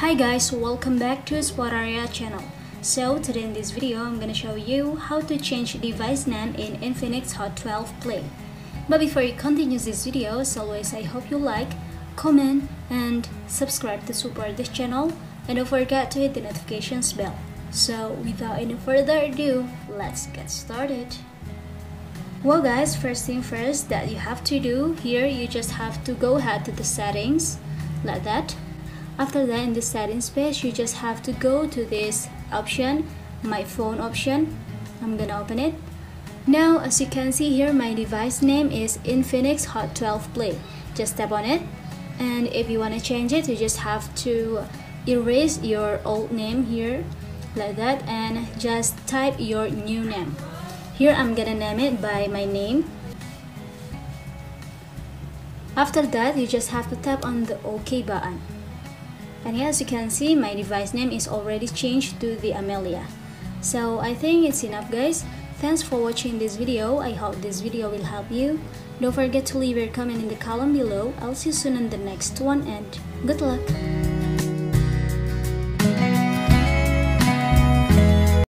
Hi guys, welcome back to Spotarya channel. So today in this video, I'm gonna show you how to change device name in Infinix Hot 12 Play. But before you continue this video, as always, I hope you like, comment, and subscribe to support this channel. And don't forget to hit the notifications bell. So without any further ado, let's get started. Well guys, first thing first that you have to do here, you just have to go ahead to the settings, like that. After that in the settings page, you just have to go to this option, my phone option. I'm gonna open it. Now as you can see here, my device name is Infinix Hot 12 Play. Just tap on it. And if you wanna change it, you just have to erase your old name here, like that, and just type your new name. Here I'm gonna name it by my name. After that, you just have to tap on the OK button. And as you can see, my device name is already changed to the Amelia. So I think it's enough guys. Thanks for watching this video. I hope this video will help you. Don't forget to leave your comment in the column below. I'll see you soon in the next one and good luck!